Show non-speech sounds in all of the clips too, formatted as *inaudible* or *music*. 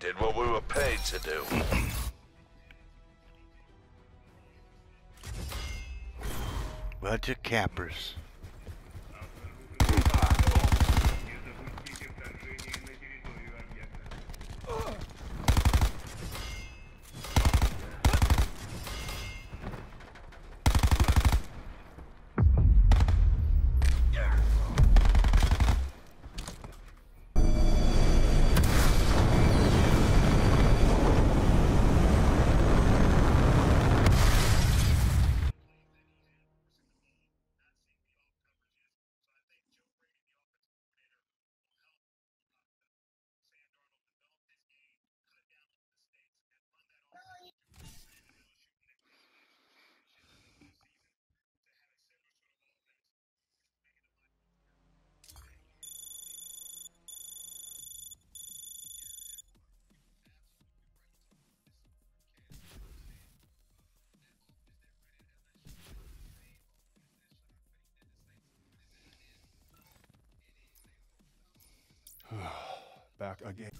did what we were paid to do. Bunch of campers. Back again.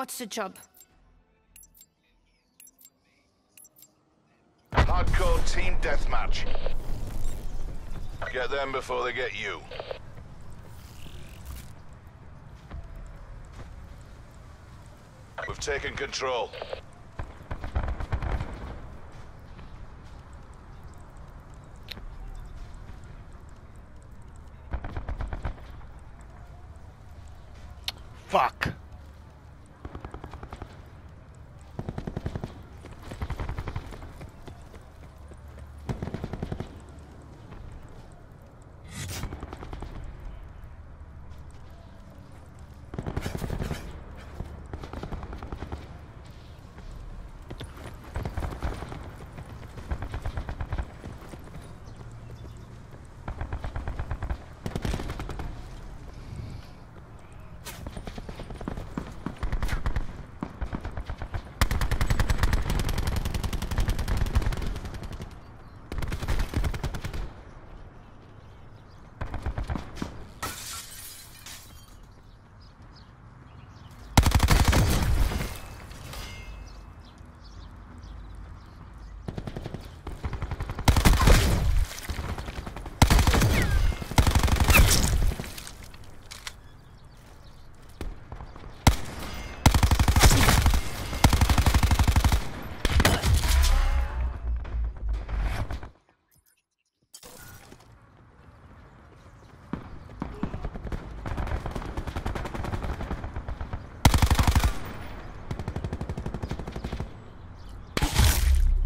What's the job? Hardcore team deathmatch. Get them before they get you. We've taken control. Fuck.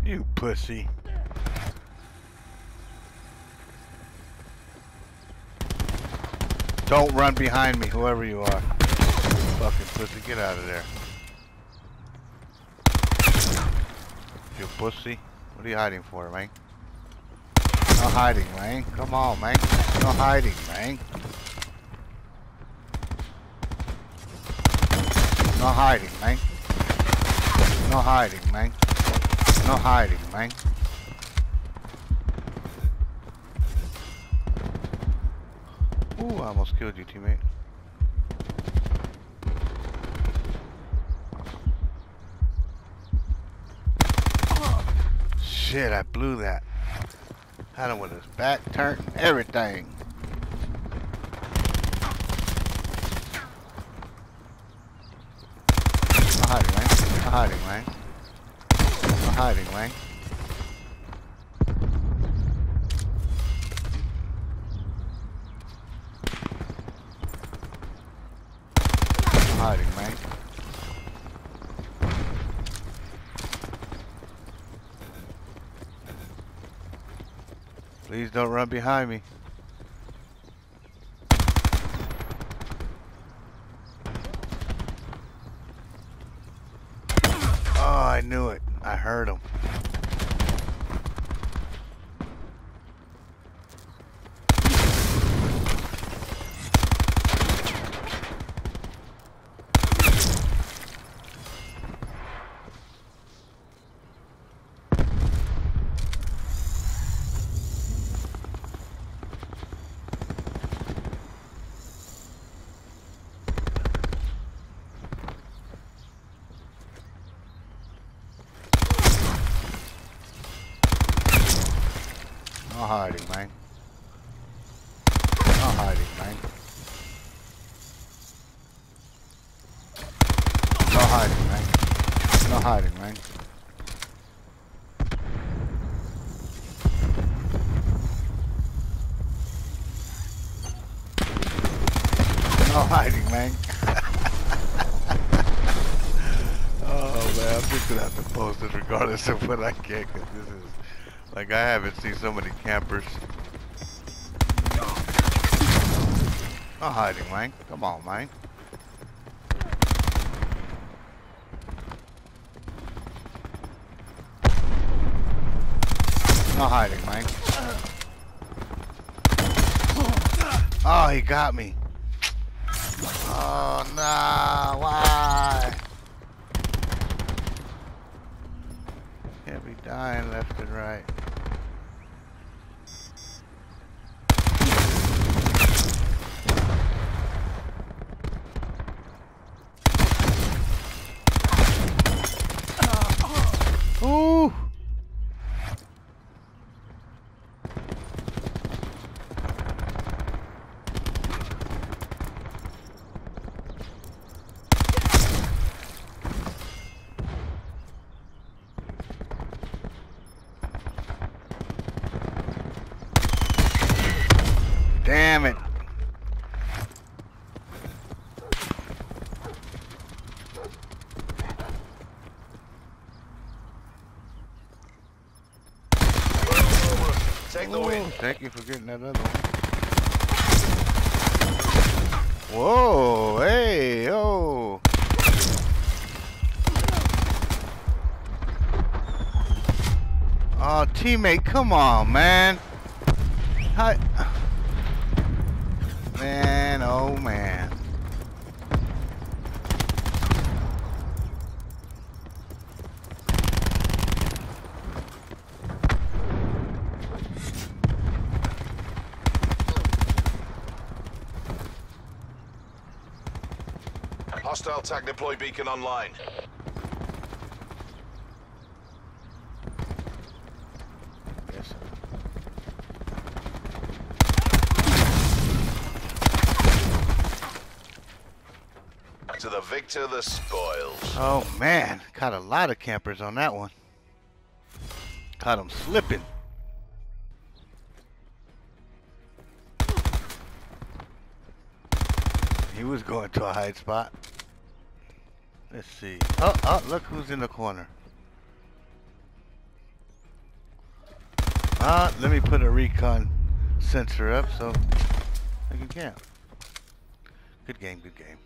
You pussy. Don't run behind me, whoever you are. Fucking pussy, get out of there. You pussy. What are you hiding for, man? No hiding, man. Come on, man. No hiding, man. No hiding, man. No hiding, man. No hiding, man. Ooh, I almost killed you, teammate. Shit, I blew that. Had him with his back turned and everything. I'm hiding, man. I'm hiding, man. Wang. No hiding, Wang. Please don't run behind me. Oh, I knew it. I heard him. No hiding, man. No hiding, man. No hiding, man. No hiding, man. No hiding, man. *laughs* oh man, I'm just gonna have to post it regardless of what I get, cause this is like I haven't seen so many campers. Oh, no hiding, man. Come on, man. No hiding, man. Oh, he got me. Oh, no. Why? Can't be dying left and right. Ooh. Damn it. Take the win. Thank you for getting that other one. Whoa, hey, oh. Oh, teammate, come on, man. Hi. Man, oh man. Hostile Tac-Deploy beacon online. Yes. To the victor, the spoils. Oh man, caught a lot of campers on that one. Caught them slipping. He was going to a hide spot. Let's see. Oh, oh, look who's in the corner. Ah, let me put a recon sensor up so I can camp. Good game, good game.